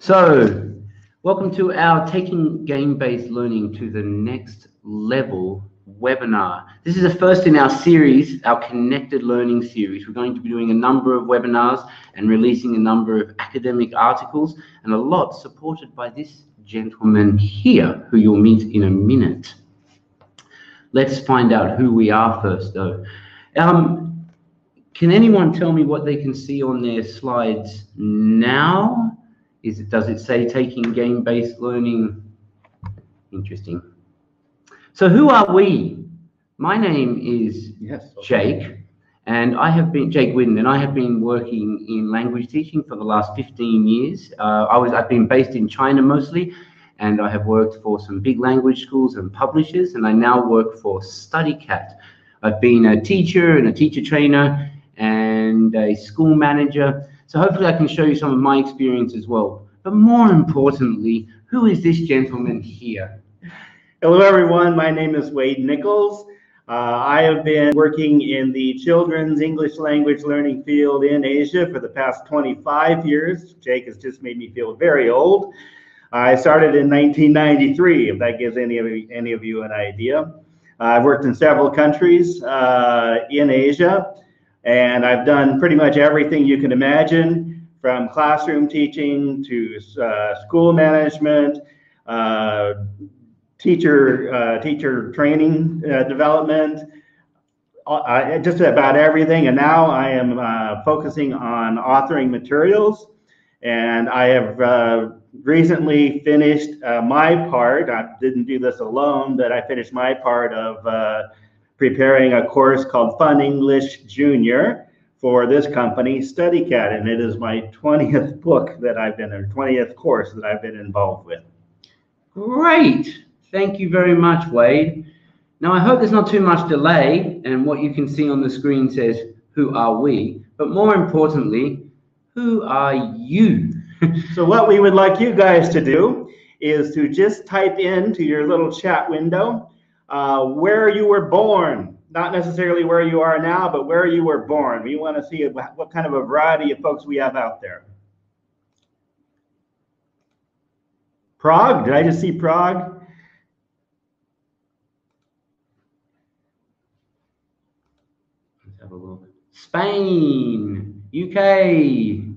So, welcome to our Taking Game-Based Learning to the Next Level webinar. This is the first in our series, our Connected Learning series. We're going to be doing a number of webinars and releasing a number of academic articles and a lot supported by this gentleman here, who you'll meet in a minute. Let's find out who we are first, though. Um, can anyone tell me what they can see on their slides now? Is it, does it say taking game-based learning? Interesting. So who are we? My name is Yes. Jake, and I have been Jake Whitten, and I have been working in language teaching for the last 15 years. Uh, I was I've been based in China mostly, and I have worked for some big language schools and publishers, and I now work for Studycat. I've been a teacher and a teacher trainer and a school manager. So hopefully I can show you some of my experience as well. But more importantly, who is this gentleman here? Hello, everyone. My name is Wade Nichols. Uh, I have been working in the children's English language learning field in Asia for the past 25 years. Jake has just made me feel very old. I started in 1993, if that gives any of you, any of you an idea. I've worked in several countries uh, in Asia, and I've done pretty much everything you can imagine from classroom teaching to uh, school management, uh, teacher uh, teacher training uh, development, uh, just about everything. And now I am uh, focusing on authoring materials, and I have uh, recently finished uh, my part. I didn't do this alone, but I finished my part of uh, preparing a course called Fun English Junior for this company, Studycat, and it is my 20th book that I've been, or 20th course that I've been involved with. Great. Thank you very much, Wade. Now, I hope there's not too much delay, and what you can see on the screen says, Who are we? But more importantly, who are you? So what we would like you guys to do is to just type into your little chat window uh, where you were born. Not necessarily where you are now, but where you were born. We want to see what kind of a variety of folks we have out there. Prague? Did I just see Prague? Let's have a look. Spain, UK.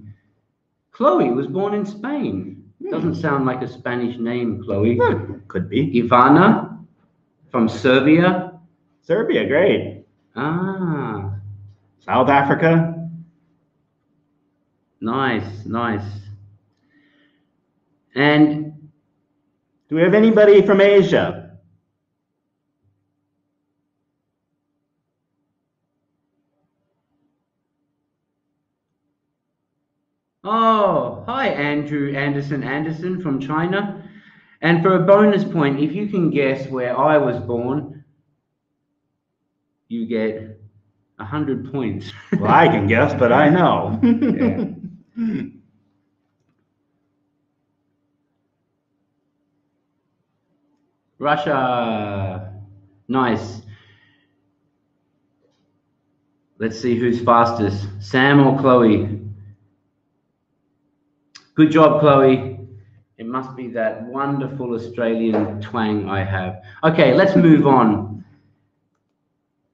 Chloe was born in Spain. Doesn't sound like a Spanish name, Chloe. Could be. Ivana from Serbia. Serbia, great. Ah, South Africa. nice, nice. And Do we have anybody from Asia? Oh, hi, Andrew Anderson Anderson from China. And for a bonus point, if you can guess where I was born, you get a hundred points. Well, I can guess, but I know. Yeah. Russia. Nice. Let's see who's fastest, Sam or Chloe. Good job, Chloe. It must be that wonderful Australian twang I have. Okay, let's move on.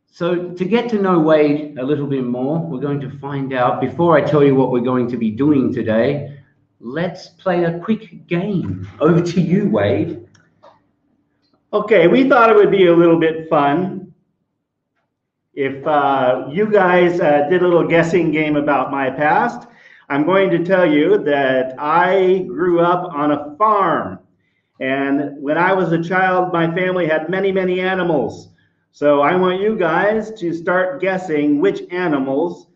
So to get to know Wade a little bit more, we're going to find out, before I tell you what we're going to be doing today, let's play a quick game. Over to you, Wade. Okay, we thought it would be a little bit fun if uh, you guys uh, did a little guessing game about my past. I'm going to tell you that I grew up on a farm. And when I was a child, my family had many, many animals. So I want you guys to start guessing which animals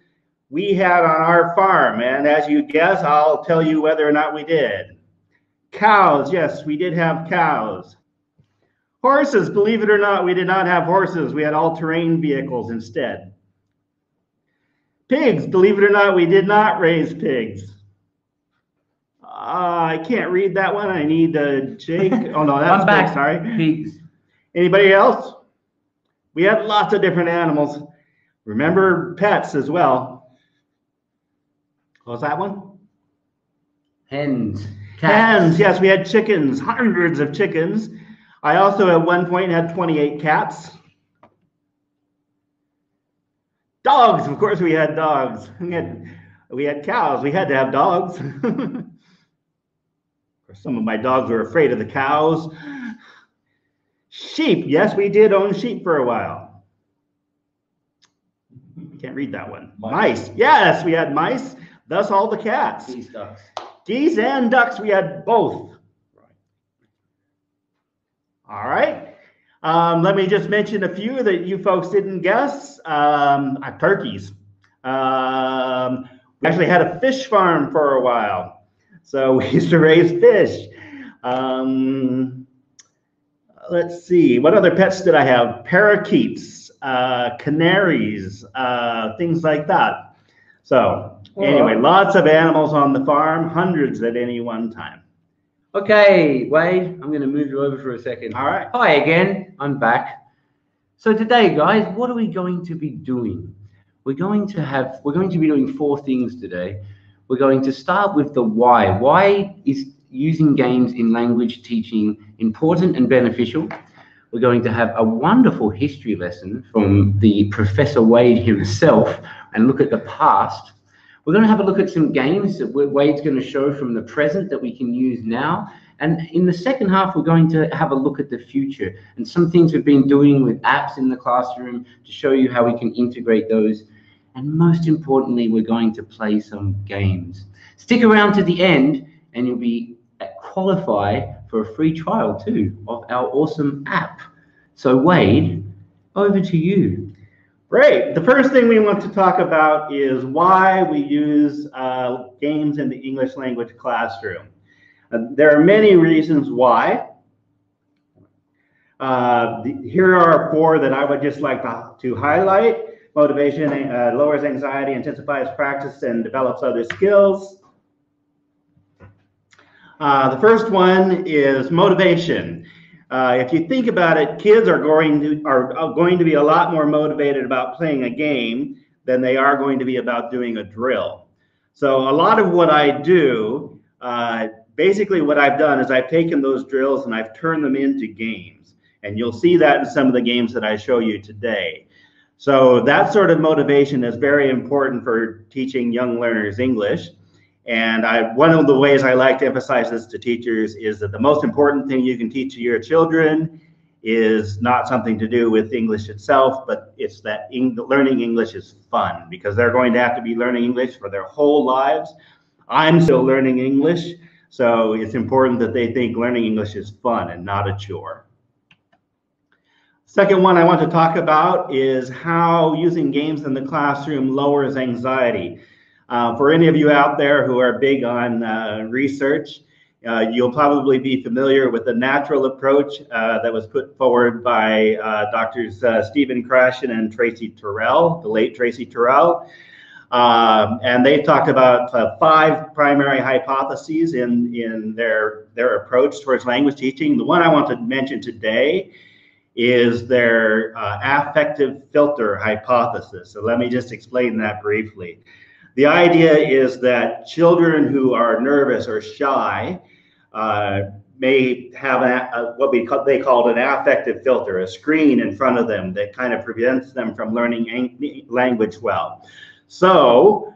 we had on our farm. And as you guess, I'll tell you whether or not we did. Cows, yes, we did have cows. Horses, believe it or not, we did not have horses. We had all terrain vehicles instead. Pigs, believe it or not, we did not raise pigs. Uh, I can't read that one. I need uh, Jake. Oh no, that's back. Sorry. Pigs. Anybody else? We had lots of different animals. Remember pets as well. What was that one? Hens. Hens, yes, we had chickens, hundreds of chickens. I also at one point had 28 cats. Dogs, of course we had dogs. We had, we had cows, we had to have dogs. Of course, some of my dogs were afraid of the cows. Sheep, yes, we did own sheep for a while. Can't read that one. Mice, yes, we had mice, thus all the cats. Geese, ducks. Geese and ducks, we had both. All right. Um, let me just mention a few that you folks didn't guess. Um, uh, turkeys. Um, we actually had a fish farm for a while. So we used to raise fish. Um, let's see, what other pets did I have? Parakeets, uh, canaries, uh, things like that. So anyway, lots of animals on the farm, hundreds at any one time. Okay, Wade, I'm going to move you over for a second. All right. Hi again, I'm back. So today, guys, what are we going to be doing? We're going to have, we're going to be doing four things today. We're going to start with the why. Why is using games in language teaching important and beneficial? We're going to have a wonderful history lesson from the Professor Wade himself and look at the past. We're going to have a look at some games that Wade's going to show from the present that we can use now. And in the second half, we're going to have a look at the future and some things we've been doing with apps in the classroom to show you how we can integrate those. And most importantly, we're going to play some games. Stick around to the end and you'll be uh, qualify for a free trial too of our awesome app. So Wade, over to you. Great. The first thing we want to talk about is why we use uh, games in the English language classroom. Uh, there are many reasons why. Uh, the, here are four that I would just like to, to highlight. Motivation uh, lowers anxiety, intensifies practice, and develops other skills. Uh, the first one is motivation. Uh, if you think about it, kids are going to are going to be a lot more motivated about playing a game than they are going to be about doing a drill. So a lot of what I do, uh, basically what I've done is I've taken those drills and I've turned them into games, and you'll see that in some of the games that I show you today. So that sort of motivation is very important for teaching young learners English. And I, one of the ways I like to emphasize this to teachers is that the most important thing you can teach your children is not something to do with English itself, but it's that Eng learning English is fun because they're going to have to be learning English for their whole lives. I'm still learning English, so it's important that they think learning English is fun and not a chore. Second one I want to talk about is how using games in the classroom lowers anxiety. Uh, for any of you out there who are big on uh, research, uh, you'll probably be familiar with the natural approach uh, that was put forward by uh, Doctors Stephen Krashen and Tracy Terrell, the late Tracy Terrell. Um, and they talked about five primary hypotheses in, in their, their approach towards language teaching. The one I want to mention today is their affective filter hypothesis. So let me just explain that briefly. The idea is that children who are nervous or shy uh, may have a, a, what we call, they called an affective filter, a screen in front of them that kind of prevents them from learning language well. So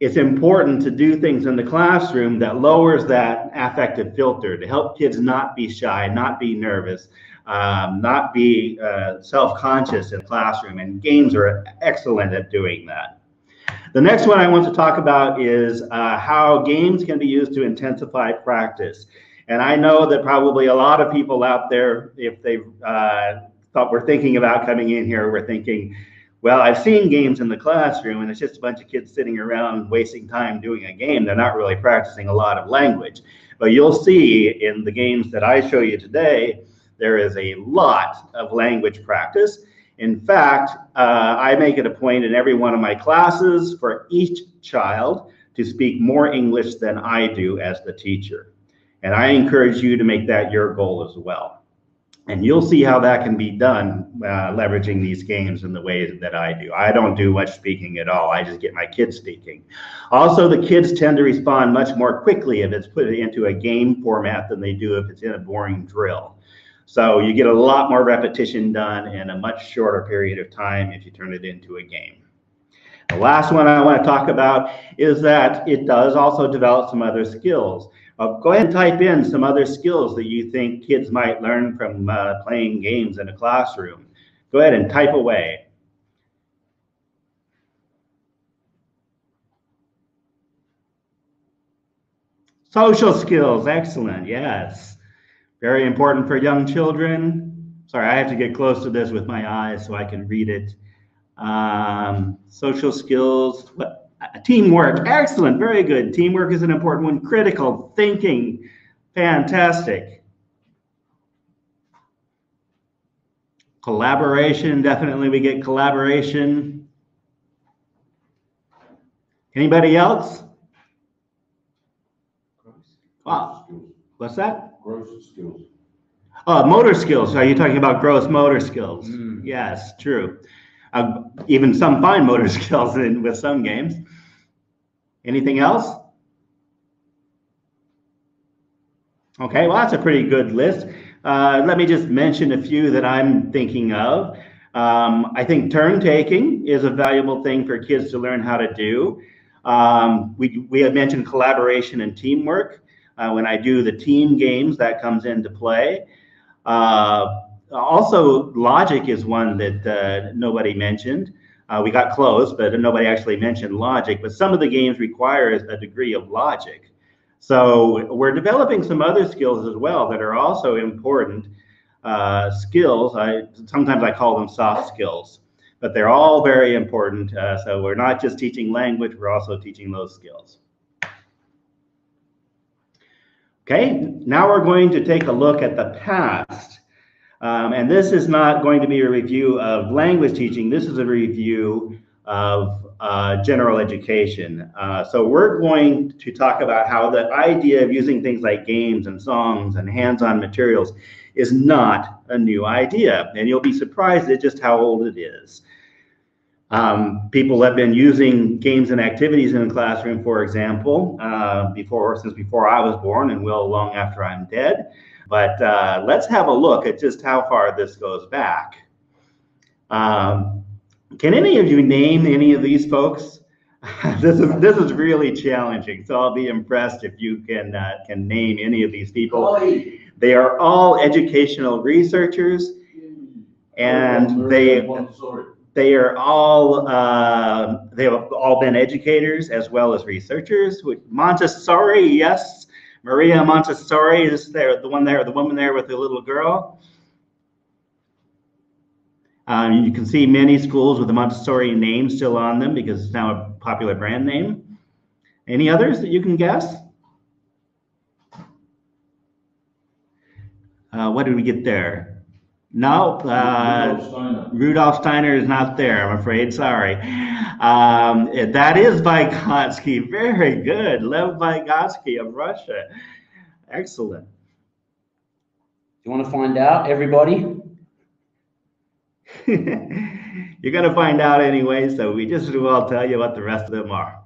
it's important to do things in the classroom that lowers that affective filter to help kids not be shy, not be nervous, um, not be uh, self-conscious in the classroom. And games are excellent at doing that. The next one I want to talk about is uh, how games can be used to intensify practice. And I know that probably a lot of people out there, if they uh, thought we're thinking about coming in here, we're thinking, well, I've seen games in the classroom and it's just a bunch of kids sitting around wasting time doing a game. They're not really practicing a lot of language. But you'll see in the games that I show you today, there is a lot of language practice. In fact, uh, I make it a point in every one of my classes for each child to speak more English than I do as the teacher. And I encourage you to make that your goal as well. And you'll see how that can be done uh, leveraging these games in the ways that I do. I don't do much speaking at all. I just get my kids speaking. Also, the kids tend to respond much more quickly if it's put into a game format than they do if it's in a boring drill. So you get a lot more repetition done in a much shorter period of time if you turn it into a game. The last one I want to talk about is that it does also develop some other skills. Uh, go ahead and type in some other skills that you think kids might learn from uh, playing games in a classroom. Go ahead and type away. Social skills, excellent, yes. Very important for young children. Sorry, I have to get close to this with my eyes so I can read it. Um, social skills, what, teamwork, excellent, very good. Teamwork is an important one. Critical thinking, fantastic. Collaboration, definitely we get collaboration. Anybody else? Wow. What's that? Gross skills. Uh, motor skills. Are you talking about gross motor skills? Mm. Yes, true. Uh, even some fine motor skills in with some games. Anything else? Okay, well, that's a pretty good list. Uh, let me just mention a few that I'm thinking of. Um, I think turn taking is a valuable thing for kids to learn how to do. Um, we, we have mentioned collaboration and teamwork. Uh, when I do the team games, that comes into play. Uh, also, logic is one that uh, nobody mentioned. Uh, we got close, but nobody actually mentioned logic. But some of the games require a degree of logic. So we're developing some other skills as well that are also important uh, skills. I sometimes I call them soft skills, but they're all very important. Uh, so we're not just teaching language; we're also teaching those skills. Okay, now we're going to take a look at the past. Um, and this is not going to be a review of language teaching. This is a review of uh, general education. Uh, so we're going to talk about how the idea of using things like games and songs and hands-on materials is not a new idea. And you'll be surprised at just how old it is. Um, people have been using games and activities in the classroom, for example, uh, before since before I was born and will long after I'm dead. But uh, let's have a look at just how far this goes back. Um, can any of you name any of these folks? this is this is really challenging. So I'll be impressed if you can uh, can name any of these people. They are all educational researchers, and they they are all uh, they have all been educators as well as researchers. Montessori, yes, Maria Montessori is there, the one there, the woman there with the little girl. Um, you can see many schools with the Montessori name still on them because it's now a popular brand name. Any others that you can guess? Uh, what did we get there? No, uh, Rudolf Steiner. Rudolf Steiner is not there, I'm afraid. Sorry. Um, that is Vygotsky. Very good. Lev Vygotsky of Russia. Excellent. Do you want to find out, everybody? You're going to find out anyway, so we just as well tell you what the rest of them are.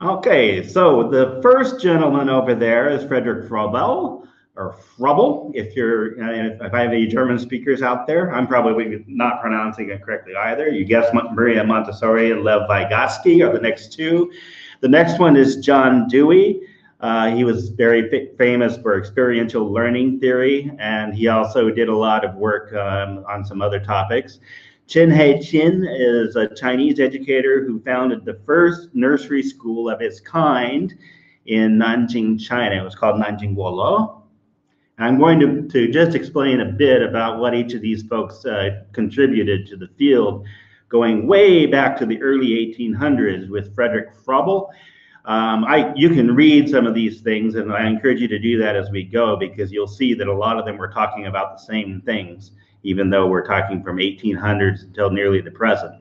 Okay, so the first gentleman over there is Frederick Froebel or Frubble, if you're, uh, if I have any German speakers out there, I'm probably not pronouncing it correctly either. You guess Maria Montessori and Lev Vygotsky are the next two. The next one is John Dewey. Uh, he was very famous for experiential learning theory, and he also did a lot of work um, on some other topics. Chen Heqin is a Chinese educator who founded the first nursery school of its kind in Nanjing, China. It was called Nanjing Gulou. I'm going to, to just explain a bit about what each of these folks uh, contributed to the field, going way back to the early 1800s with Frederick Froebel. Um, I, you can read some of these things, and I encourage you to do that as we go because you'll see that a lot of them were talking about the same things, even though we're talking from 1800s until nearly the present.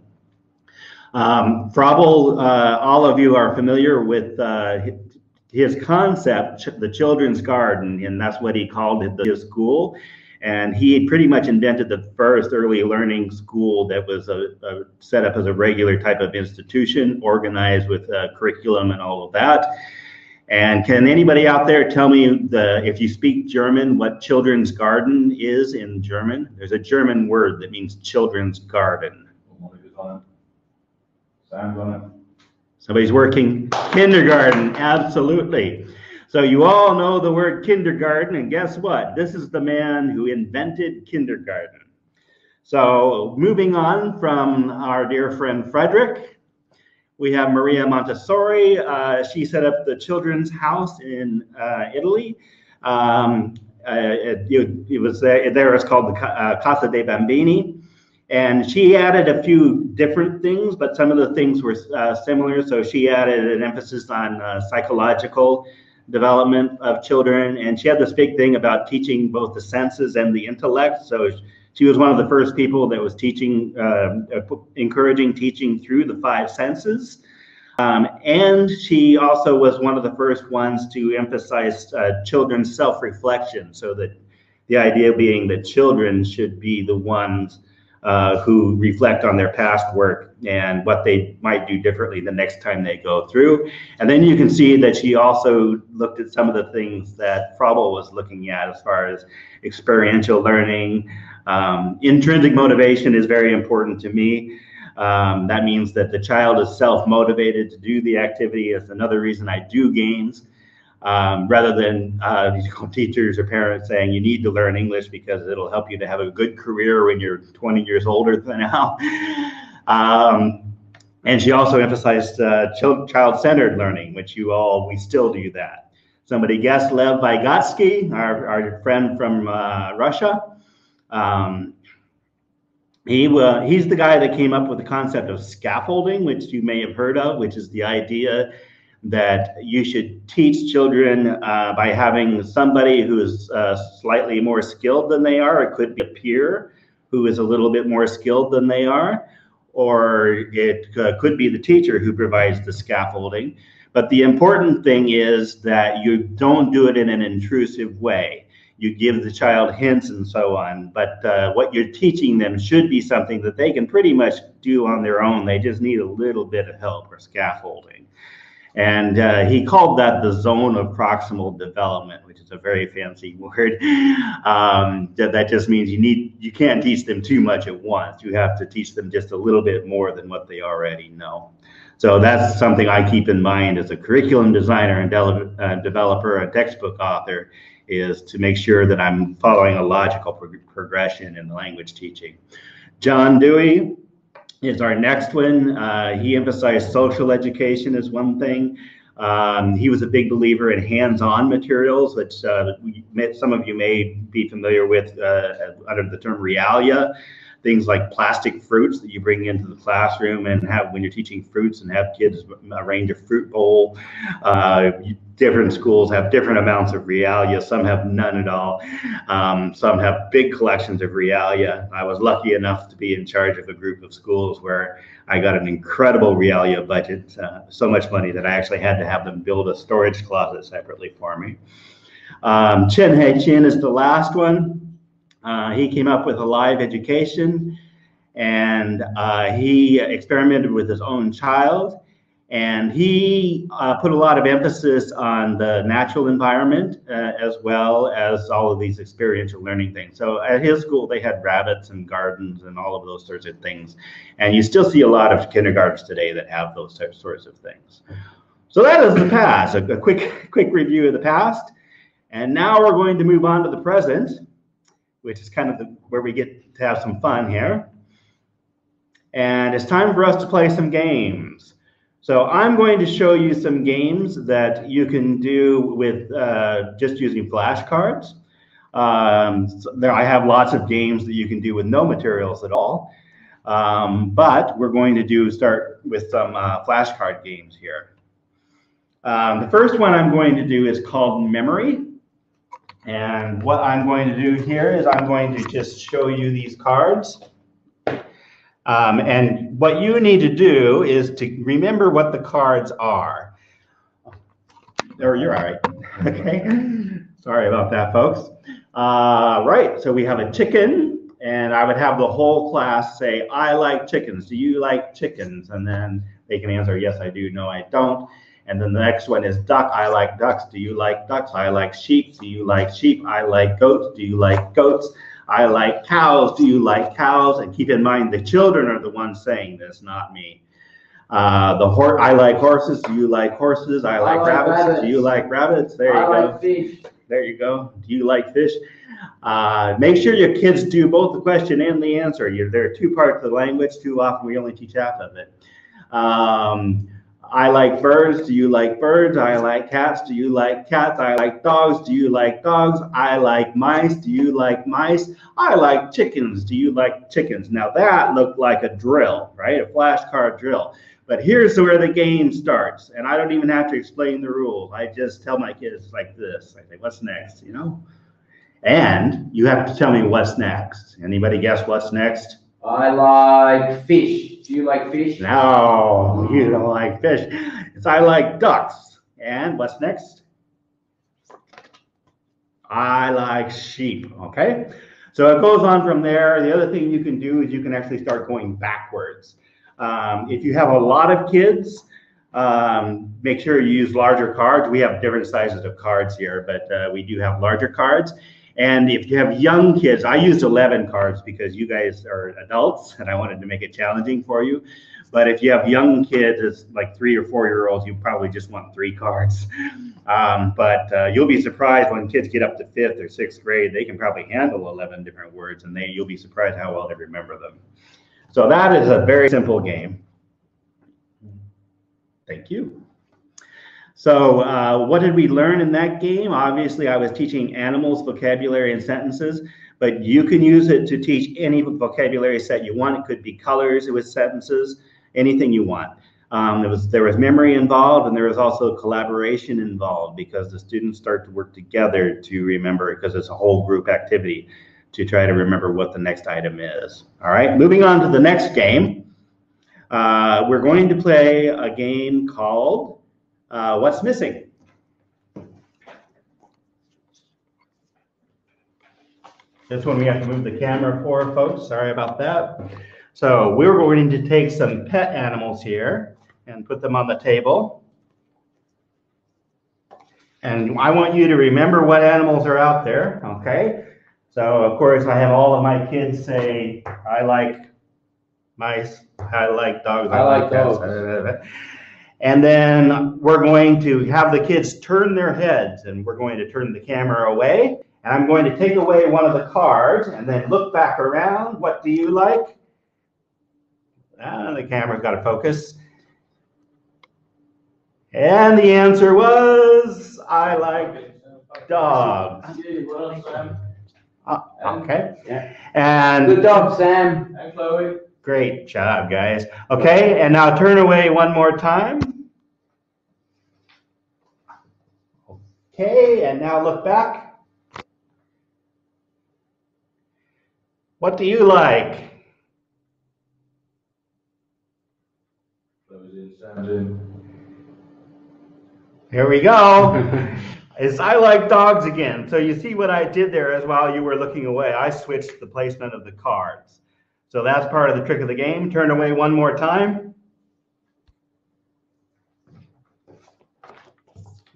Um, Froebel, uh, all of you are familiar with uh, his concept, the children's garden, and that's what he called it, the school. And he pretty much invented the first early learning school that was a, a set up as a regular type of institution, organized with a curriculum and all of that. And can anybody out there tell me the if you speak German, what children's garden is in German? There's a German word that means children's garden. Somebody's working kindergarten, absolutely. So you all know the word kindergarten, and guess what? This is the man who invented kindergarten. So moving on from our dear friend Frederick, we have Maria Montessori. Uh, she set up the Children's House in uh, Italy. Um, uh, it, it, was there, it's called the uh, Casa dei Bambini. And she added a few different things, but some of the things were uh, similar. So she added an emphasis on uh, psychological development of children. And she had this big thing about teaching both the senses and the intellect. So she was one of the first people that was teaching, uh, encouraging teaching through the five senses. Um, and she also was one of the first ones to emphasize uh, children's self-reflection. So that the idea being that children should be the ones uh, who reflect on their past work and what they might do differently the next time they go through. And then you can see that she also looked at some of the things that Froebel was looking at as far as experiential learning. Um, intrinsic motivation is very important to me. Um, that means that the child is self-motivated to do the activity. It's another reason I do games um, rather than uh, teachers or parents saying you need to learn English because it'll help you to have a good career when you're 20 years older than now. Um, and she also emphasized uh, child-centered learning, which you all, we still do that. Somebody guessed Lev Vygotsky, our, our friend from uh, Russia. Um, he, uh, he's the guy that came up with the concept of scaffolding, which you may have heard of, which is the idea that you should teach children uh, by having somebody who is uh, slightly more skilled than they are. It could be a peer who is a little bit more skilled than they are, or it uh, could be the teacher who provides the scaffolding. But the important thing is that you don't do it in an intrusive way. You give the child hints and so on, but uh, what you're teaching them should be something that they can pretty much do on their own. They just need a little bit of help or scaffolding. And uh, he called that the zone of proximal development, which is a very fancy word. Um, that, that just means you need you can't teach them too much at once. You have to teach them just a little bit more than what they already know. So that's something I keep in mind as a curriculum designer and de uh, developer, a textbook author, is to make sure that I'm following a logical pro progression in the language teaching. John Dewey, is our next one. Uh, he emphasized social education as one thing. Um, he was a big believer in hands-on materials, which uh, some of you may be familiar with uh, under the term realia things like plastic fruits that you bring into the classroom and have when you're teaching fruits and have kids arrange a fruit bowl. Uh, different schools have different amounts of realia. Some have none at all. Um, some have big collections of realia. I was lucky enough to be in charge of a group of schools where I got an incredible realia budget, uh, so much money that I actually had to have them build a storage closet separately for me. Um, Chen Heqin is the last one. Uh, he came up with a live education and uh, he experimented with his own child and he uh, put a lot of emphasis on the natural environment uh, as well as all of these experiential learning things. So at his school, they had rabbits and gardens and all of those sorts of things. And you still see a lot of kindergartens today that have those sorts of things. So that is the past, a, a quick, quick review of the past. And now we're going to move on to the present which is kind of the, where we get to have some fun here. And it's time for us to play some games. So I'm going to show you some games that you can do with uh, just using flashcards. Um, so there, I have lots of games that you can do with no materials at all. Um, but we're going to do start with some uh, flashcard games here. Um, the first one I'm going to do is called Memory. And what I'm going to do here is I'm going to just show you these cards. Um, and what you need to do is to remember what the cards are. Or you're all right. Okay. Sorry about that, folks. Uh, right. So we have a chicken, and I would have the whole class say, I like chickens. Do you like chickens? And then they can answer, yes, I do. No, I don't. And then the next one is duck. I like ducks. Do you like ducks? I like sheep. Do you like sheep? I like goats. Do you like goats? I like cows. Do you like cows? And keep in mind, the children are the ones saying this, not me. Uh, the horse. I like horses. Do you like horses? I like, like rabbits. rabbits. Do you like rabbits? There you I go. like fish. There you go. Do you like fish? Uh, make sure your kids do both the question and the answer. you there are two parts of the language. Too often we only teach half of it. Um, I like birds. Do you like birds? I like cats. Do you like cats? I like dogs. Do you like dogs? I like mice. Do you like mice? I like chickens. Do you like chickens? Now that looked like a drill, right? A flashcard drill. But here's where the game starts. And I don't even have to explain the rules. I just tell my kids like this. I say, what's next? You know? And you have to tell me what's next. Anybody guess what's next? I like fish. Do you like fish? No, you don't like fish. It's I like ducks. And what's next? I like sheep. Okay. So it goes on from there. The other thing you can do is you can actually start going backwards. Um, if you have a lot of kids, um, make sure you use larger cards. We have different sizes of cards here, but uh, we do have larger cards. And if you have young kids, I used 11 cards because you guys are adults and I wanted to make it challenging for you. But if you have young kids, it's like three or four year olds, you probably just want three cards. Um, but uh, you'll be surprised when kids get up to fifth or sixth grade, they can probably handle 11 different words and they you'll be surprised how well they remember them. So that is a very simple game. Thank you. So uh, what did we learn in that game? Obviously, I was teaching animals, vocabulary, and sentences, but you can use it to teach any vocabulary set you want. It could be colors with sentences, anything you want. Um, there was there was memory involved, and there was also collaboration involved because the students start to work together to remember because it's a whole group activity to try to remember what the next item is. All right, moving on to the next game. Uh, we're going to play a game called uh, What's Missing? This one we have to move the camera for, folks. Sorry about that. So we're going to take some pet animals here and put them on the table. And I want you to remember what animals are out there, okay? So of course I have all of my kids say, I like mice, I like dogs, I like cats. dogs. And then we're going to have the kids turn their heads and we're going to turn the camera away. And I'm going to take away one of the cards and then look back around. What do you like? Ah, the camera's got to focus. And the answer was I like dogs. Uh, okay. Yeah. And Good job, Sam. And Chloe. Great job, guys. Okay, and now turn away one more time. Okay, and now look back. What do you like? Chloe's in, Sam's in. Here we go. Is I like dogs again. So you see what I did there as while you were looking away. I switched the placement of the cards. So that's part of the trick of the game. Turn away one more time.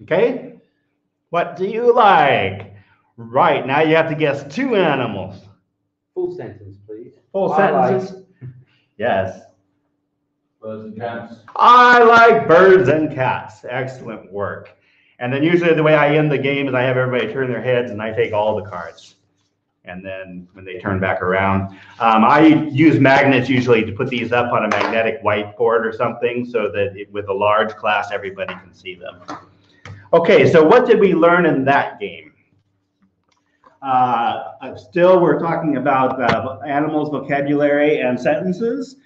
Okay. What do you like? Right, now you have to guess two animals. Full sentence, please. Full I like- sentences. Yes. Birds and cats. I like birds and cats. Excellent work. And then usually the way I end the game is I have everybody turn their heads and I take all the cards. And then when they turn back around, um, I use magnets usually to put these up on a magnetic whiteboard or something so that it, with a large class, everybody can see them. Okay, so what did we learn in that game? Uh, uh, still, we're talking about uh, animals, vocabulary, and sentences.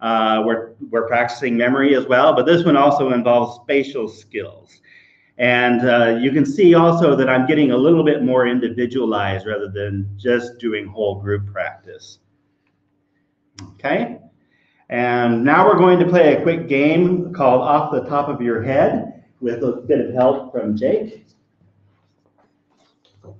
Uh, we're, we're practicing memory as well, but this one also involves spatial skills. And uh, you can see also that I'm getting a little bit more individualized rather than just doing whole group practice. Okay? And now we're going to play a quick game called Off the Top of Your Head. with a bit of help from Jake.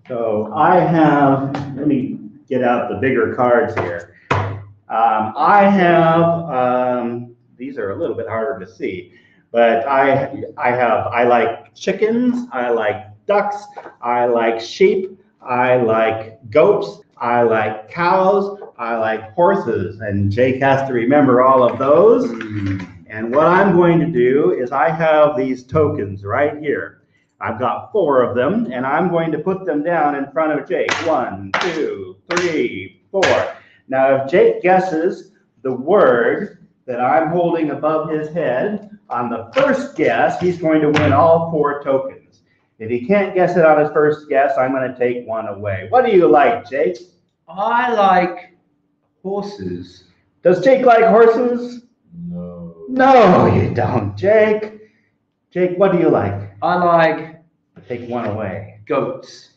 So I have, let me get out the bigger cards here. Um, I have, um, these are a little bit harder to see, but I, I have, I like chickens, I like ducks, I like sheep, I like goats, I like cows, I like horses, and Jake has to remember all of those. Mm. And what I'm going to do is I have these tokens right here. I've got four of them, and I'm going to put them down in front of Jake. One, two, three, four. Now, if Jake guesses the word that I'm holding above his head on the first guess, he's going to win all four tokens. If he can't guess it on his first guess, I'm going to take one away. What do you like, Jake? I like horses. Does Jake like horses? No. No, you don't, Jake. Jake, what do you like? I like Take one away. goats.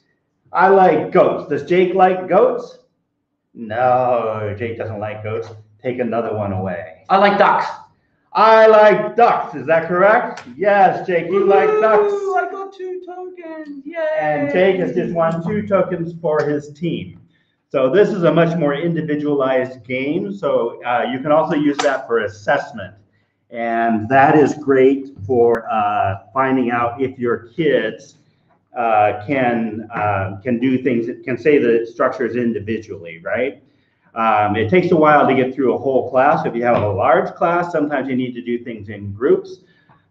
I like goats. Does Jake like goats? No, Jake doesn't like goats. Take another one away. I like ducks. I like ducks. Is that correct? Yes, Jake, you like ducks. I got two tokens. Yay! And Jake has just won two tokens for his team. So this is a much more individualized game. So uh, you can also use that for assessment. And that is great for uh, finding out if your kids uh, can uh, can do things, can say the structures individually, right? Um, it takes a while to get through a whole class. If you have a large class, sometimes you need to do things in groups.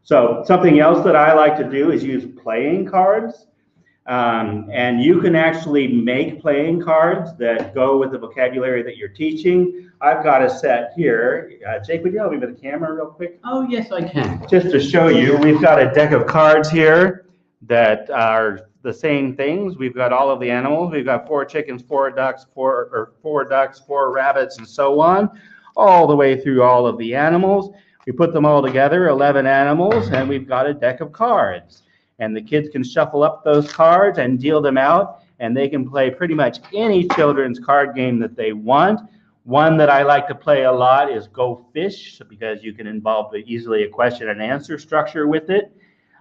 So something else that I like to do is use playing cards. Um, and you can actually make playing cards that go with the vocabulary that you're teaching. I've got a set here. Uh, Jake, would you help me with the camera real quick? Oh yes, I can. Just to show you, we've got a deck of cards here that are the same things. We've got all of the animals. We've got four chickens, four ducks, four or four ducks, four rabbits, and so on, all the way through all of the animals. We put them all together, 11 animals, and we've got a deck of cards. And the kids can shuffle up those cards and deal them out, and they can play pretty much any children's card game that they want. One that I like to play a lot is Go Fish, because you can involve easily a question and answer structure with it.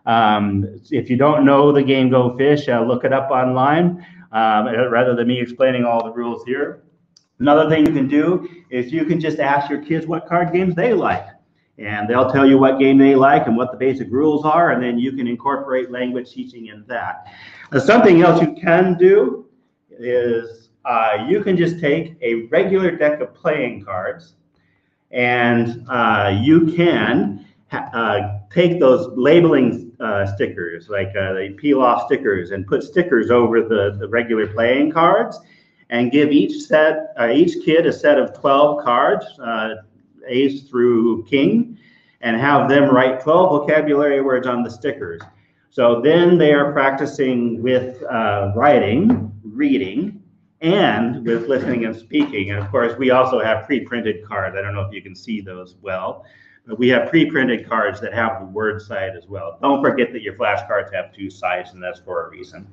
Um, if you don't know the game Go Fish, uh, look it up online um, rather than me explaining all the rules here. Another thing you can do is you can just ask your kids what card games they like. And they'll tell you what game they like and what the basic rules are, and then you can incorporate language teaching in that. Now, something else you can do is uh, you can just take a regular deck of playing cards and uh, you can uh, take those labeling uh, stickers, like uh, they peel off stickers, and put stickers over the, the regular playing cards, and give each set, uh, each kid a set of 12 cards, uh, ace through king, and have them write 12 vocabulary words on the stickers. So then they are practicing with uh, writing, reading, and with listening and speaking. And of course, we also have pre-printed cards. I don't know if you can see those well. But we have pre-printed cards that have the word side as well. Don't forget that your flashcards have two sides, and that's for a reason.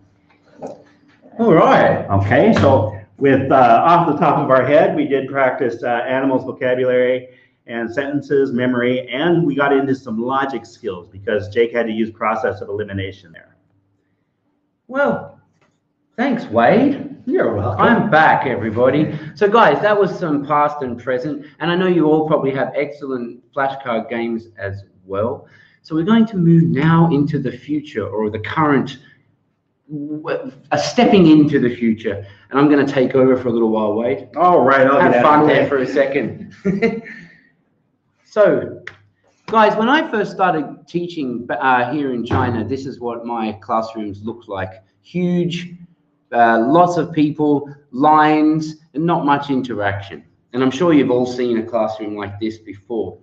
All right. Okay, so with uh, off the top of our head, we did practice uh, animals vocabulary and sentences, memory, and we got into some logic skills because Jake had to use process of elimination there. Well, thanks, Wade. You're welcome. I'm back, everybody. So, guys, that was some past and present, and I know you all probably have excellent flashcard games as well. So, we're going to move now into the future or the current, uh, stepping into the future. And I'm going to take over for a little while, Wade. All right, I'll Have fun there for a second. so, guys, when I first started teaching uh, here in China, this is what my classrooms looked like. Huge, uh, lots of people, lines, and not much interaction. And I'm sure you've all seen a classroom like this before.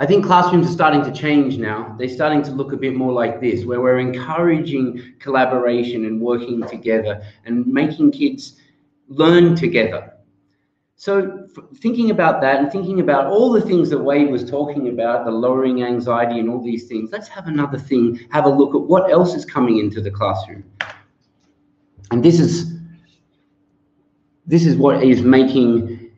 I think classrooms are starting to change now. They're starting to look a bit more like this, where we're encouraging collaboration and working together and making kids learn together. So, thinking about that and thinking about all the things that Wade was talking about, the lowering anxiety and all these things, let's have another thing, have a look at what else is coming into the classroom. And this is this is what is making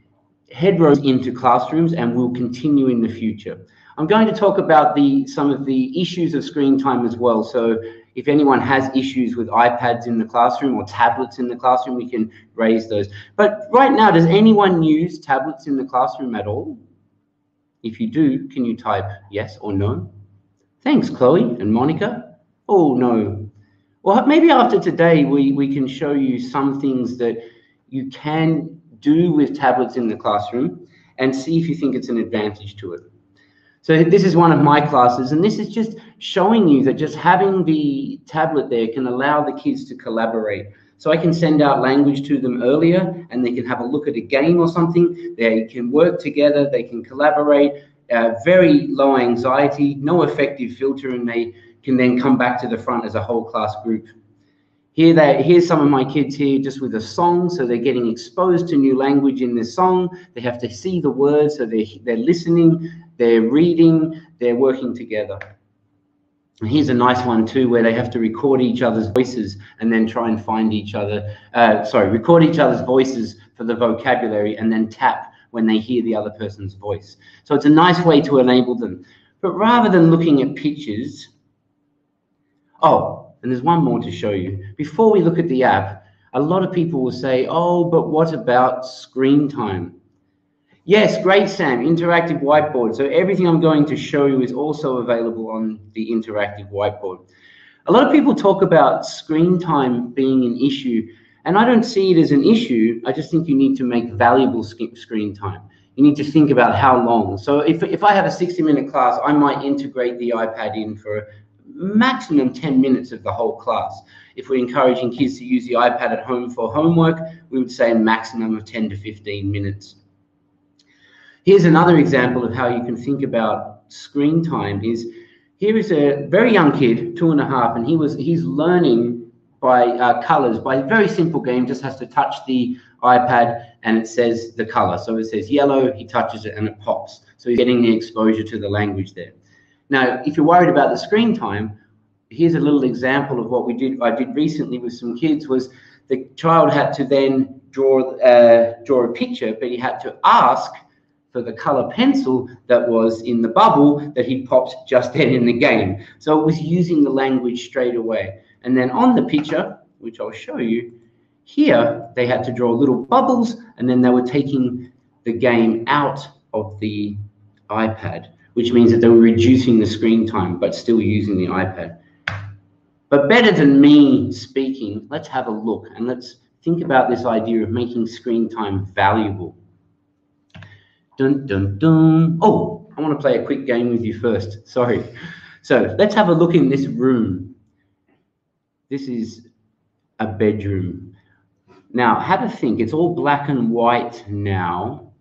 headroom into classrooms and will continue in the future. I'm going to talk about the some of the issues of screen time as well. So if anyone has issues with iPads in the classroom or tablets in the classroom, we can raise those. But right now, does anyone use tablets in the classroom at all? If you do, can you type yes or no? Thanks, Chloe and Monica. Oh, no. Well, maybe after today, we, we can show you some things that you can do with tablets in the classroom and see if you think it's an advantage to it. So this is one of my classes, and this is just showing you that just having the tablet there can allow the kids to collaborate. So I can send out language to them earlier, and they can have a look at a game or something. They can work together, they can collaborate, uh, very low anxiety, no affective filter, and they can then come back to the front as a whole class group. Here they, here's some of my kids here just with a song, so they're getting exposed to new language in this song. They have to see the words, so they're, they're listening, they're reading, they're working together. And here's a nice one too, where they have to record each other's voices and then try and find each other. Uh, sorry, record each other's voices for the vocabulary and then tap when they hear the other person's voice. So it's a nice way to enable them. But rather than looking at pictures, oh, and there's one more to show you. Before we look at the app, a lot of people will say, oh, but what about screen time? Yes, great, Sam. Interactive whiteboard. So everything I'm going to show you is also available on the interactive whiteboard. A lot of people talk about screen time being an issue, and I don't see it as an issue. I just think you need to make valuable screen time. You need to think about how long. So if, if I have a 60 minute class, I might integrate the iPad in for maximum 10 minutes of the whole class. If we're encouraging kids to use the iPad at home for homework, we would say a maximum of 10 to 15 minutes. Here's another example of how you can think about screen time is here is a very young kid, two and a half, and he was he's learning by uh, colors by a very simple game, just has to touch the iPad and it says the color. So it says yellow, he touches it and it pops. So he's getting the exposure to the language there. Now, if you're worried about the screen time, here's a little example of what we did. I did recently with some kids was the child had to then draw uh, draw a picture, but he had to ask for the color pencil that was in the bubble that he popped just then in the game. So it was using the language straight away. And then on the picture, which I'll show you, here they had to draw little bubbles and then they were taking the game out of the iPad, which means that they were reducing the screen time but still using the iPad. But better than me speaking, let's have a look and let's think about this idea of making screen time valuable. Dun, dun, dun. Oh, I want to play a quick game with you first. Sorry. So let's have a look in this room. This is a bedroom. Now, have a think. It's all black and white now.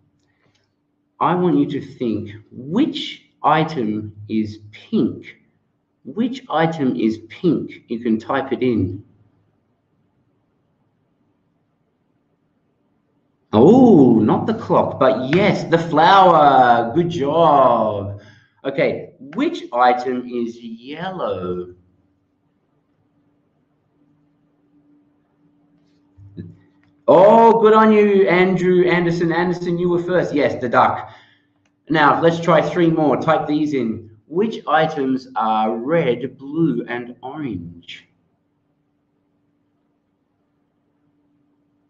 I want you to think which item is pink? Which item is pink? You can type it in. Oh, not the clock, but yes, the flower. Good job. Okay, which item is yellow? Oh, good on you, Andrew Anderson. Anderson, you were first. Yes, the duck. Now, let's try three more. Type these in. Which items are red, blue, and orange?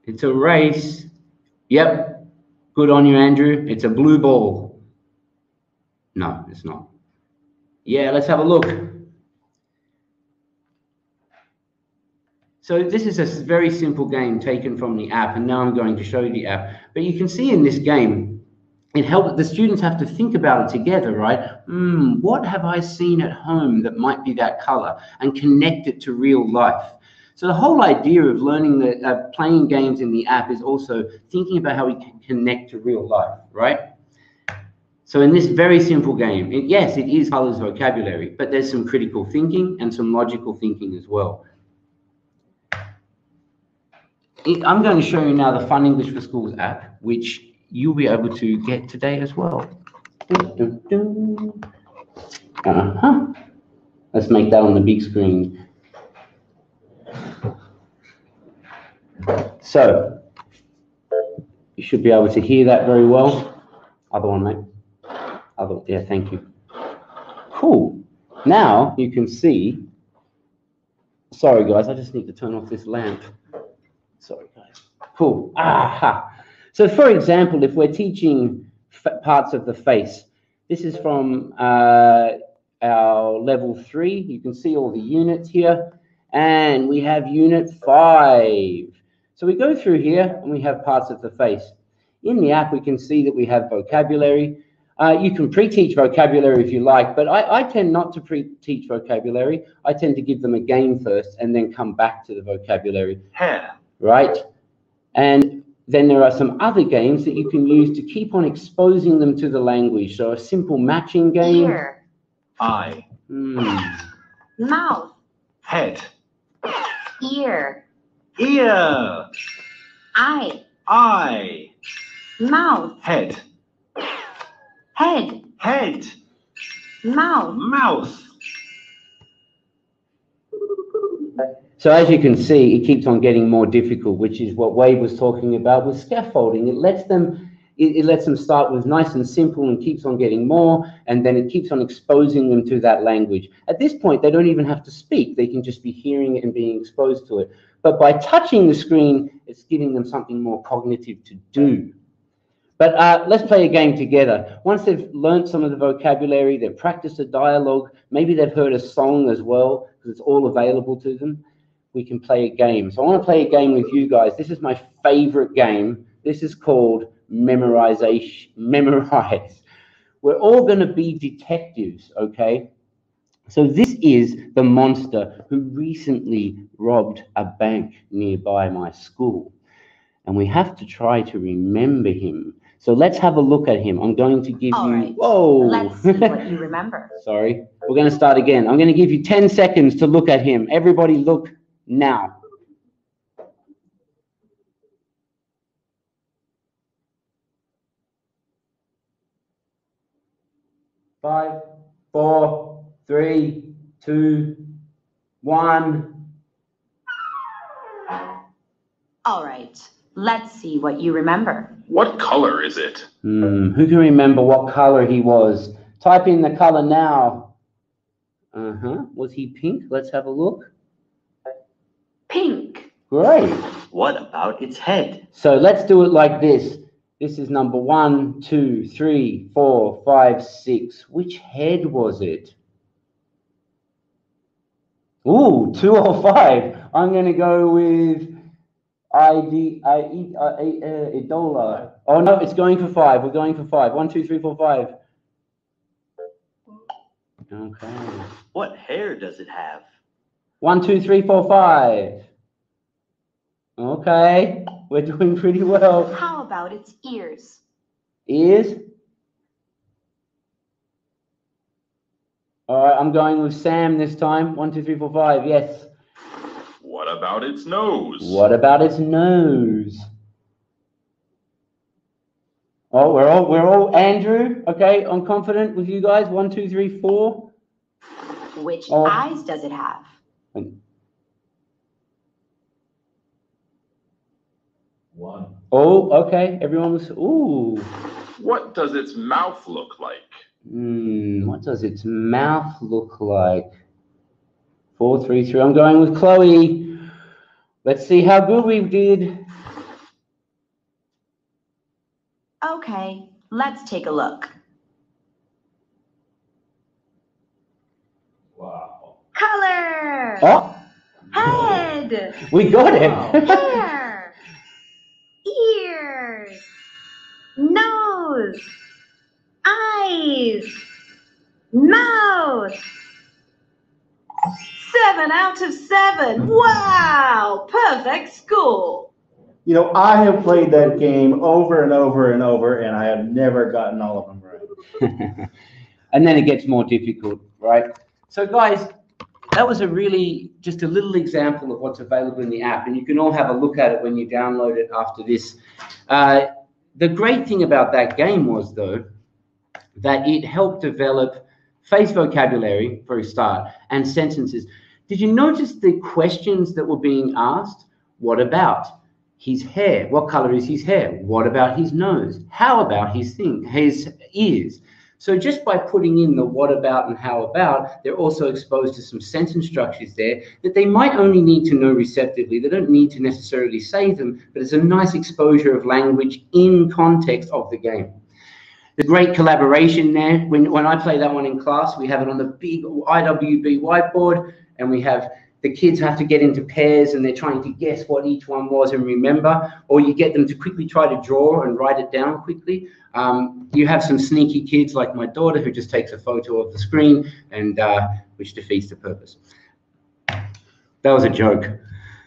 It's a race. Yep. Good on you, Andrew. It's a blue ball. No, it's not. Yeah, let's have a look. So this is a very simple game taken from the app, and now I'm going to show you the app. But you can see in this game, it helps the students have to think about it together, right? Mm, what have I seen at home that might be that color, and connect it to real life. So the whole idea of learning the uh, playing games in the app is also thinking about how we can connect to real life, right? So in this very simple game, it, yes, it is colors vocabulary, but there's some critical thinking and some logical thinking as well. I'm going to show you now the Fun English for Schools app, which you'll be able to get today as well. Uh-huh. Let's make that on the big screen. So, You should be able to hear that very well. Other one, mate. Other, yeah, thank you. Cool. Now you can see. Sorry, guys, I just need to turn off this lamp. Sorry, guys. Cool. Aha. So, for example, if we're teaching f- parts of the face, this is from uh, our level three. You can see all the units here, and we have unit five. So we go through here and we have parts of the face. In the app, we can see that we have vocabulary. Uh, you can pre-teach vocabulary if you like, but I, I tend not to pre-teach vocabulary. I tend to give them a game first and then come back to the vocabulary, Hair. right? And then there are some other games that you can use to keep on exposing them to the language. So a simple matching game. Ear, Eye. Hmm. mouth, Head. ear, Ear. eye, Eye. mouth, Head. head, Head. mouth. Mouth. So as you can see, it keeps on getting more difficult, which is what Wade was talking about with scaffolding. It lets them, it, it lets them start with nice and simple and keeps on getting more, and then it keeps on exposing them to that language. At this point, they don't even have to speak; they can just be hearing it and being exposed to it. But by touching the screen, it's giving them something more cognitive to do. But uh, let's play a game together. Once they've learnt some of the vocabulary, they've practiced a dialogue, maybe they've heard a song as well, because it's all available to them we can play a game. So I want to play a game with you guys. This is my favorite game. This is called memorization. Memorize. We're all going to be detectives, okay? So this is the monster who recently robbed a bank nearby my school. And we have to try to remember him. So let's have a look at him. I'm going to give All you. right. Whoa! Let's see what you remember. Sorry. We're going to start again. I'm going to give you 10 seconds to look at him. Everybody look now. Five, four, three, two, one. All right. Let's see what you remember. What color is it? Hmm, who can remember what color he was? Type in the color now. Uh-huh. Was he pink? Let's have a look. Great. What about its head? So let's do it like this. This is number one, two, three, four, five, six. Which head was it? Ooh, two or five. I'm going to go with ID, I, I, I, uh, Idola. Oh no, it's going for five. We're going for five. One, two, three, four, five. Okay. What hair does it have? One, two, three, four, five. Okay, we're doing pretty well. How about its ears? Ears. All right, I'm going with Sam this time. One, two, three, four, five. Yes. What about its nose? What about its nose? Oh, we're all we're all Andrew. Okay, I'm confident with you guys. One, two, three, four. Which Oh. eyes does it have? One. Oh, okay. Everyone was. Ooh. What does its mouth look like? Hmm. What does its mouth look like? Four, three, three. I'm going with Chloe. Let's see how good we did. Okay, let's take a look. Wow. Color. Oh, Head. we got it. Hair. Ears. Nose. Eyes. Mouth. Seven out of seven. Wow. Perfect score. You know, I have played that game over and over and over, and I have never gotten all of them right. and then it gets more difficult, right? So, guys, that was a really just a little example of what's available in the app, and you can all have a look at it when you download it after this. Uh, the great thing about that game was, though, that it helped develop face vocabulary for a start and sentences. Did you notice the questions that were being asked? What about? his hair. What color is his hair? What about his nose? How about his thing, his ears? So just by putting in the what about and how about, they're also exposed to some sentence structures there that they might only need to know receptively. They don't need to necessarily say them, but it's a nice exposure of language in context of the game. The great collaboration there. When, when I play that one in class, we have it on the big IWB whiteboard and we have the kids have to get into pairs and they're trying to guess what each one was and remember, or you get them to quickly try to draw and write it down quickly. Um, you have some sneaky kids like my daughter who just takes a photo of the screen and uh, which defeats the purpose. That was a joke.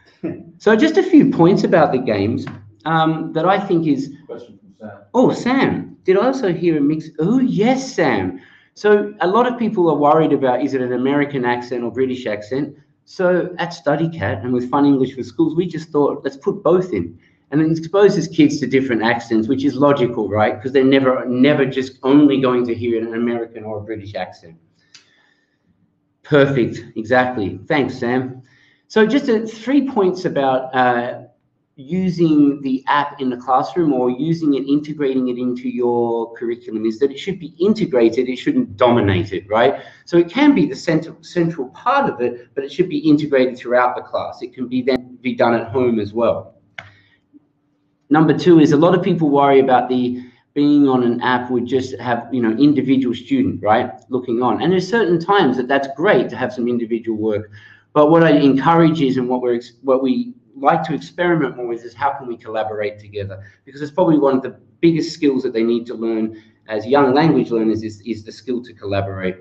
so just a few points about the games um, that I think is. Question from Sam. Oh, Sam, did I also hear a mix? Oh, yes, Sam. So a lot of people are worried about is it an American accent or British accent? So at Studycat and with Fun English for Schools, we just thought let's put both in and it exposes kids to different accents, which is logical, right? Because they're never, never just only going to hear an American or a British accent. Perfect, exactly. Thanks, Sam. So just uh, three points about uh, using the app in the classroom or using it, integrating it into your curriculum is that it should be integrated, it shouldn't dominate it, right? So it can be the center, central part of it, but it should be integrated throughout the class. It can be then be done at home as well. Number two is a lot of people worry about the being on an app would just have you know individual student right looking on and there's certain times that that's great to have some individual work but what i encourage is and what we're what we like to experiment more with is how can we collaborate together because it's probably one of the biggest skills that they need to learn as young language learners is, is the skill to collaborate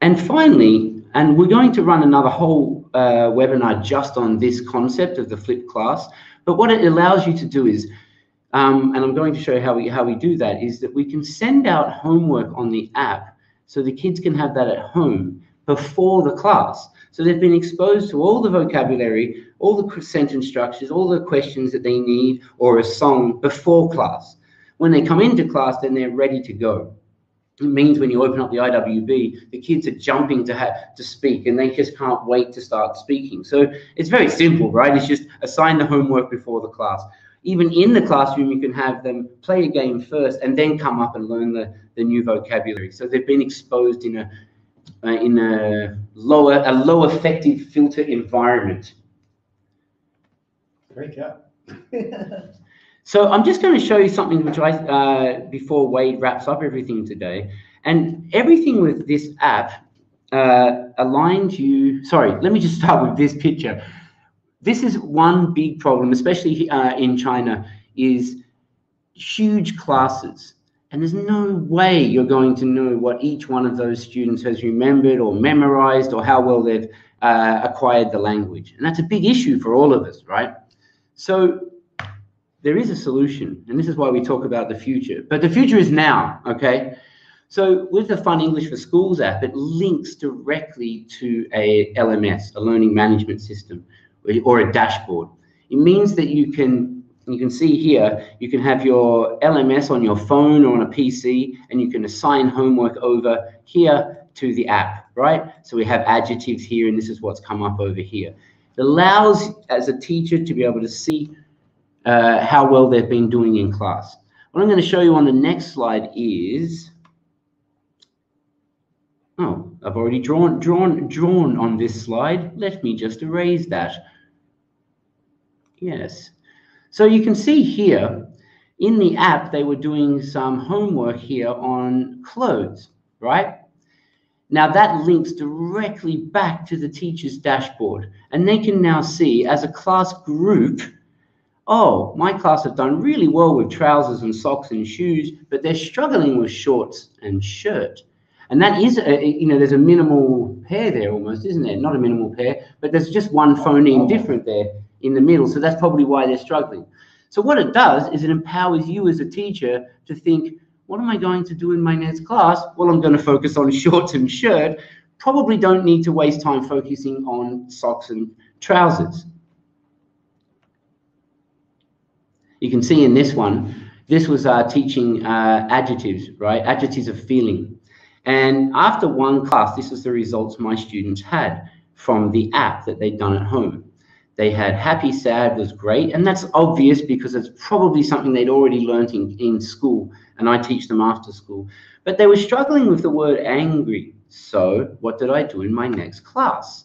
and finally and we're going to run another whole uh, webinar just on this concept of the flipped class but what it allows you to do is, um, and I'm going to show you how we, how we do that, is that we can send out homework on the app so the kids can have that at home before the class. So they've been exposed to all the vocabulary, all the sentence structures, all the questions that they need, or a song before class. When they come into class, then they're ready to go. It means when you open up the IWB, the kids are jumping to have to speak and they just can't wait to start speaking. So it's very simple, right? It's just assign the homework before the class. Even in the classroom, you can have them play a game first and then come up and learn the, the new vocabulary. So they've been exposed in a uh, in a lower a low affective filter environment. Great job. So I'm just going to show you something which I, uh, before Wade wraps up everything today, and everything with this app uh, aligns you. Sorry, let me just start with this picture. This is one big problem, especially uh, in China, is huge classes. And there's no way you're going to know what each one of those students has remembered or memorized or how well they've uh, acquired the language. And that's a big issue for all of us, right? So there is a solution, and this is why we talk about the future. But the future is now, okay? So with the Fun English for Schools app, it links directly to a LMS, a learning management system, or a dashboard. It means that you can, you can see here, you can have your LMS on your phone or on a PC, and you can assign homework over here to the app, right? So we have adjectives here, and this is what's come up over here. It allows, as a teacher, to be able to see uh, how well they've been doing in class. What I'm going to show you on the next slide is, oh, I've already drawn, drawn, drawn on this slide. Let me just erase that. Yes. So you can see here, in the app, they were doing some homework here on clothes, right? Now that links directly back to the teacher's dashboard, and they can now see as a class group oh, my class have done really well with trousers and socks and shoes, but they're struggling with shorts and shirt. And that is, a, you know, there's a minimal pair there almost, isn't there? Not a minimal pair, but there's just one phoneme different there in the middle. So that's probably why they're struggling. So what it does is it empowers you as a teacher to think, what am I going to do in my next class? Well, I'm going to focus on shorts and shirt. Probably don't need to waste time focusing on socks and trousers. You can see in this one, this was uh, teaching uh, adjectives, right? Adjectives of feeling. And after one class, this was the results my students had from the app that they'd done at home. They had happy, sad was great. And that's obvious because it's probably something they'd already learnt in, in school. And I teach them after school. But they were struggling with the word angry. So what did I do in my next class?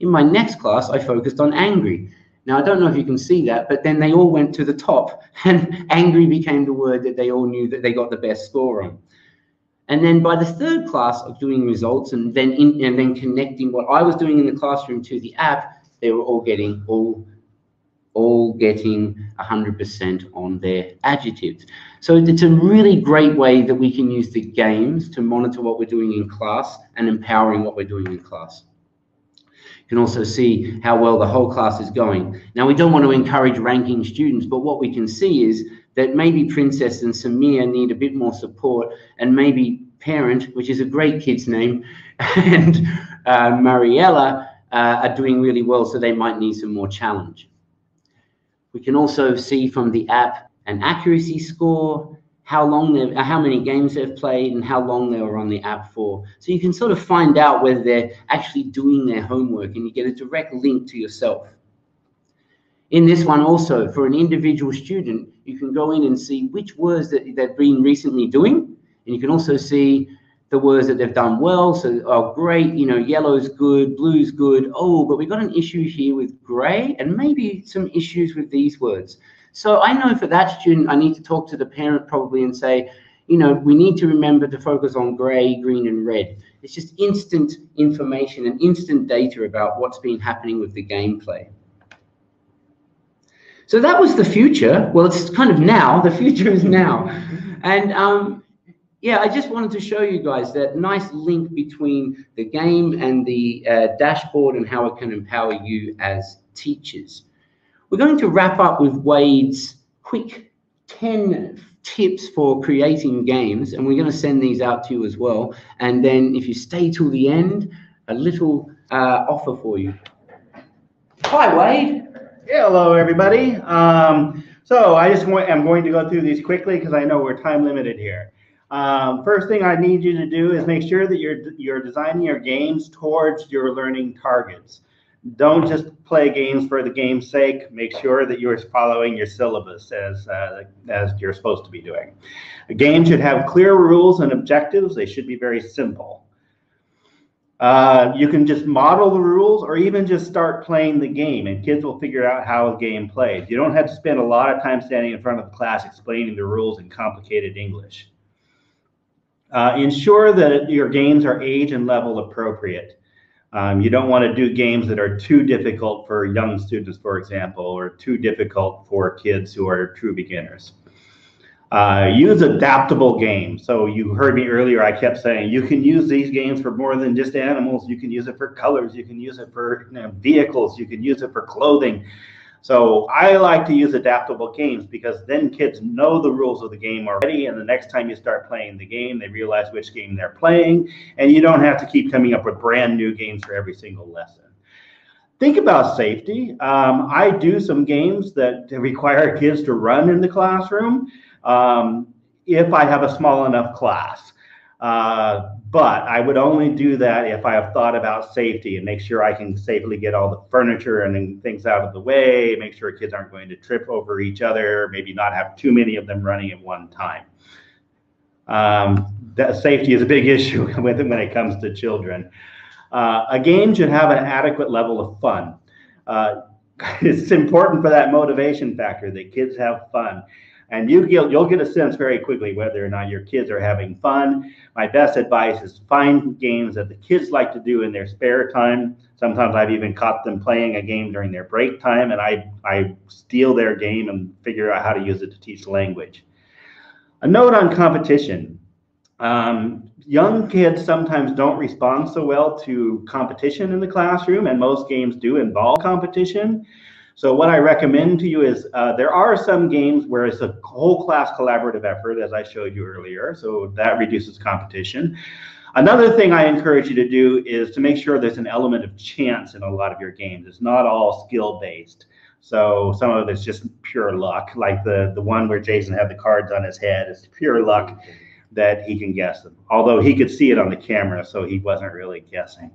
In my next class, I focused on angry. Now, I don't know if you can see that, but then they all went to the top, and angry became the word that they all knew that they got the best score on. And then by the third class of doing results and then in, and then connecting what I was doing in the classroom to the app, they were all getting all all getting 100% on their adjectives. So it's a really great way that we can use the games to monitor what we're doing in class and empowering what we're doing in class. You can also see how well the whole class is going. Now, we don't want to encourage ranking students, but what we can see is that maybe Princess and Samir need a bit more support and maybe Parent, which is a great kid's name, and uh, Mariella uh, are doing really well, so they might need some more challenge. We can also see from the app an accuracy score, how long they've, how many games they've played, and how long they were on the app for. So you can sort of find out whether they're actually doing their homework, and you get a direct link to yourself. In this one also, for an individual student, you can go in and see which words that they've been recently doing, and you can also see the words that they've done well. So, oh, great, you know, yellow's good, blue's good. Oh, but we've got an issue here with gray and maybe some issues with these words. So I know for that student, I need to talk to the parent probably and say, you know, we need to remember to focus on gray, green, and red. It's just instant information and instant data about what's been happening with the gameplay. So that was the future. Well, it's kind of now. The future is now. And um, yeah, I just wanted to show you guys that nice link between the game and the uh, dashboard and how it can empower you as teachers. We're going to wrap up with Wade's quick 10 tips for creating games, and we're going to send these out to you as well. And then if you stay till the end, a little uh, offer for you. Hi, Wade. Yeah, hello, everybody. Um, so I just want, I'm going to go through these quickly because I know we're time limited here. Um, first thing I need you to do is make sure that you're you're designing your games towards your learning targets. Don't just play games for the game's sake. Make sure that you're following your syllabus as uh, as you're supposed to be doing. A game should have clear rules and objectives. They should be very simple. Uh, you can just model the rules or even just start playing the game and kids will figure out how the game plays. You don't have to spend a lot of time standing in front of the class explaining the rules in complicated English. Uh, ensure that your games are age and level appropriate. Um, you don't want to do games that are too difficult for young students, for example, or too difficult for kids who are true beginners. Uh, use adaptable games. So you heard me earlier, I kept saying you can use these games for more than just animals. You can use it for colors. You can use it for you know, vehicles. You can use it for clothing. So I like to use adaptable games because then kids know the rules of the game already. And the next time you start playing the game, they realize which game they're playing. And you don't have to keep coming up with brand new games for every single lesson. Think about safety. Um, I do some games that require kids to run in the classroom um, if I have a small enough class. Uh, but I would only do that if I have thought about safety and make sure I can safely get all the furniture and things out of the way, make sure kids aren't going to trip over each other, maybe not have too many of them running at one time. Um, that safety is a big issue with it when it comes to children. Uh, a game should have an adequate level of fun. Uh, it's important for that motivation factor that kids have fun and you get, you'll get a sense very quickly whether or not your kids are having fun. My best advice is find games that the kids like to do in their spare time. Sometimes I've even caught them playing a game during their break time, and I, I steal their game and figure out how to use it to teach language. A note on competition. Um, young kids sometimes don't respond so well to competition in the classroom, and most games do involve competition. So what I recommend to you is uh, there are some games where it's a whole class collaborative effort, as I showed you earlier. So that reduces competition. Another thing I encourage you to do is to make sure there's an element of chance in a lot of your games. It's not all skill based. So some of it's just pure luck, like the the one where Jason had the cards on his head. It's pure luck. That he can guess them. Although he could see it on the camera, so he wasn't really guessing.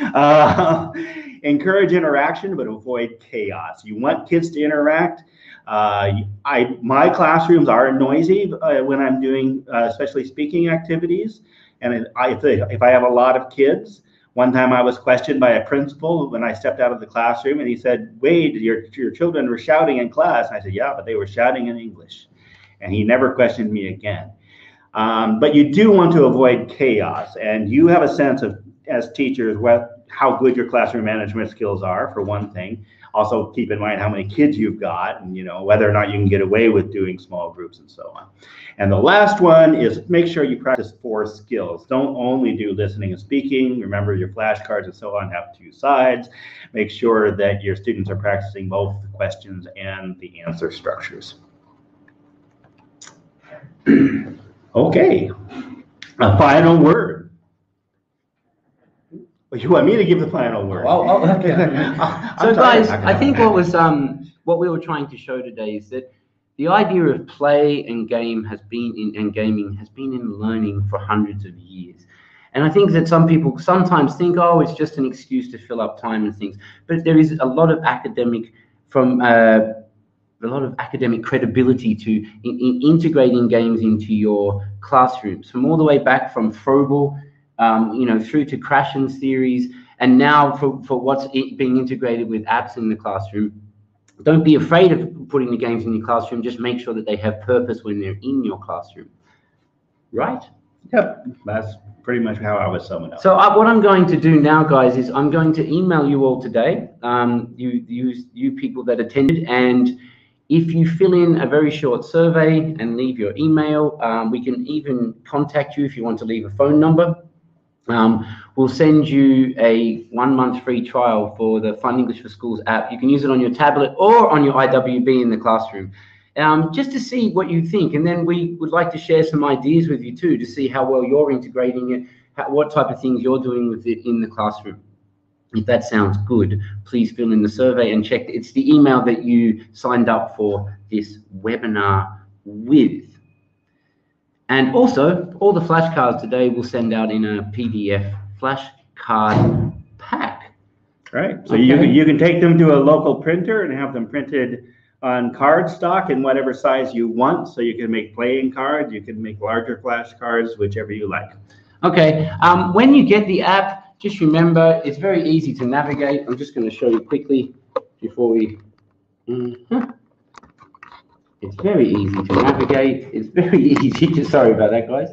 Uh, encourage interaction, but avoid chaos. You want kids to interact. Uh, I my classrooms are noisy uh, when I'm doing, uh, especially speaking activities, and I, if, if I have a lot of kids. One time I was questioned by a principal when I stepped out of the classroom, and he said, "Wade, your your children were shouting in class." And I said, "Yeah, but they were shouting in English," and he never questioned me again. Um, but you do want to avoid chaos, and you have a sense of, as teachers, what how good your classroom management skills are, for one thing. Also, keep in mind how many kids you've got, and you know whether or not you can get away with doing small groups and so on. And the last one is make sure you practice four skills. Don't only do listening and speaking. Remember your flashcards and so on have two sides. Make sure that your students are practicing both the questions and the answer structures. Okay, a final word. Well, You want me to give the final word? Oh, oh, okay. I'm So tired. guys, I'm not I gonna- think what was um what we were trying to show today is that the idea of play and game has been in and gaming has been in learning for hundreds of years. And I think that some people sometimes think, oh, it's just an excuse to fill up time and things. But there is a lot of academic from uh, a lot of academic credibility to in, in integrating games into your classrooms, from all the way back from Froebel, um, you know, through to Krashen's theories, and now for, for what's being integrated with apps in the classroom. Don't be afraid of putting the games in your classroom. Just make sure that they have purpose when they're in your classroom. Right? Yep, that's pretty much how I was summing up. So uh, what I'm going to do now, guys, is I'm going to email you all today, um, you, you, you people that attended, and if you fill in a very short survey and leave your email, um, we can even contact you if you want to leave a phone number. Um, we'll send you a one month free trial for the Fun English for Schools app. You can use it on your tablet or on your IWB in the classroom. Um, just to see what you think. And then we would like to share some ideas with you too to see how well you're integrating it, how, what type of things you're doing with it in the classroom. If that sounds good, please fill in the survey and check. It's the email that you signed up for this webinar with. And also, all the flashcards today will send out in a PDF flashcard pack. Right, so you Okay. can, you can take them to a local printer and have them printed on cardstock in whatever size you want. So you can make playing cards, you can make larger flashcards, whichever you like. Okay, um, when you get the app, just remember it's very easy to navigate. I'm just going to show you quickly before we. Mhm. It's very easy to navigate. It's very easy to. Sorry about that, guys.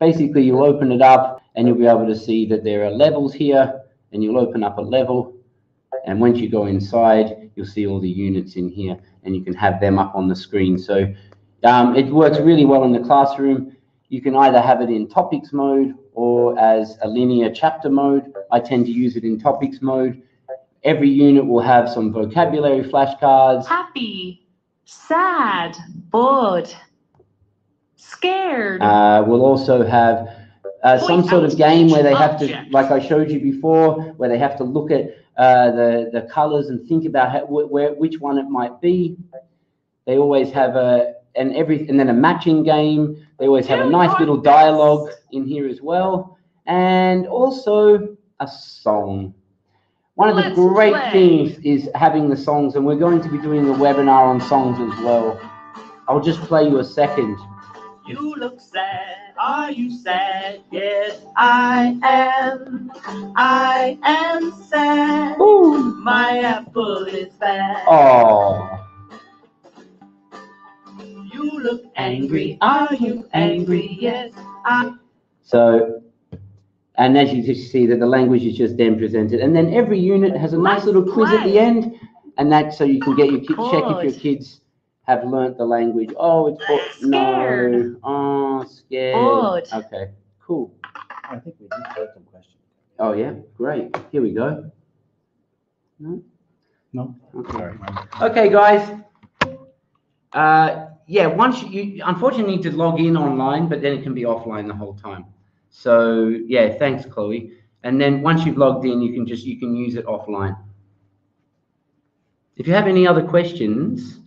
Basically, you'll open it up and you'll be able to see that there are levels here, and you'll open up a level. And once you go inside, you'll see all the units in here, and you can have them up on the screen. So um, it works really well in the classroom. You can either have it in topics mode or as a linear chapter mode. I tend to use it in topics mode. Every unit will have some vocabulary flashcards. happy, sad, bored, scared. Uh, we'll also have uh, some sort of game where they have to, like I showed you before, where they have to look at uh, the the colors and think about how, wh- where which one it might be. They always have a and every and then a matching game. They always have a nice little dialogue in here as well, and also a song. One of the Let's great play. things is having the songs, and we're going to be doing a webinar on songs as well. I'll just play you a second. You look sad. Are you sad? Yes, I am. I am sad. My apple is bad. Oh. You look angry. Are you angry? Yes, I. So, and as you just see that the language is just then presented, and then every unit has a nice little quiz at the end, and that's so you can get your kids check if your kids have learnt the language. Oh, it's bo- no. Scared. Oh, scared. Bored. Okay, cool. I think we just had some questions. Oh yeah, great. Here we go. No. No? Okay. Sorry. Okay, guys. Uh, yeah, once you, unfortunately need to log in online, but then it can be offline the whole time. So yeah, thanks, Chloe. And then once you've logged in, you can just you can use it offline. If you have any other questions,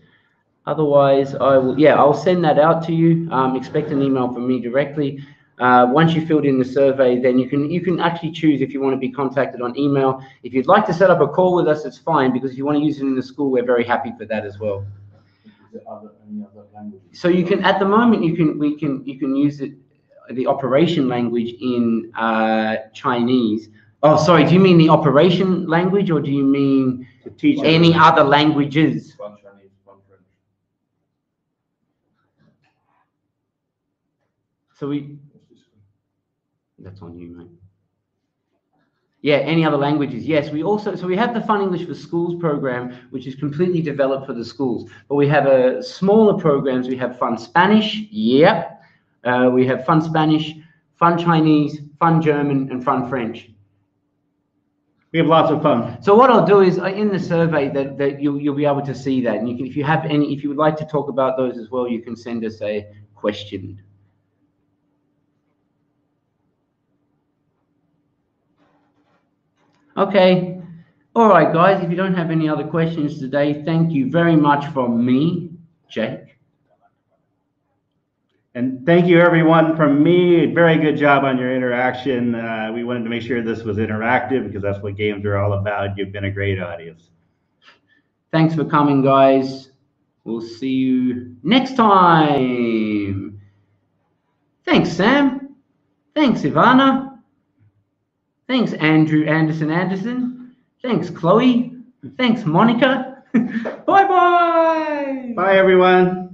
Otherwise, I will, yeah, I'll send that out to you. Um, expect an email from me directly. Uh, once you filled in the survey, then you can you can actually choose if you want to be contacted on email. If you'd like to set up a call with us, it's fine because if you want to use it in the school, we're very happy for that as well. So you can at the moment you can we can you can use it the operation language in uh, Chinese. Oh, sorry. Do you mean the operation language or do you mean To teach any everyone. other languages? One Chinese, one French. So we That's on you, mate. Yeah, any other languages? Yes, we also so we have the Fun English for Schools program, which is completely developed for the schools. But we have a smaller programs. We have Fun Spanish, yeah. Uh, we have Fun Spanish, Fun Chinese, Fun German, and Fun French. We have lots of fun. So what I'll do is uh, in the survey that, that you'll, you'll be able to see that. And you can, if you have any, if you would like to talk about those as well, you can send us a question. Okay. All right, guys, if you don't have any other questions today, thank you very much from me, Jake. And thank you, everyone, from me. Very good job on your interaction. Uh, we wanted to make sure this was interactive because that's what games are all about. You've been a great audience. Thanks for coming, guys. We'll see you next time. Thanks, Sam. Thanks, Ivana. Thanks, Andrew Anderson Anderson. Thanks, Chloe. Thanks, Monica. bye bye. Bye, everyone.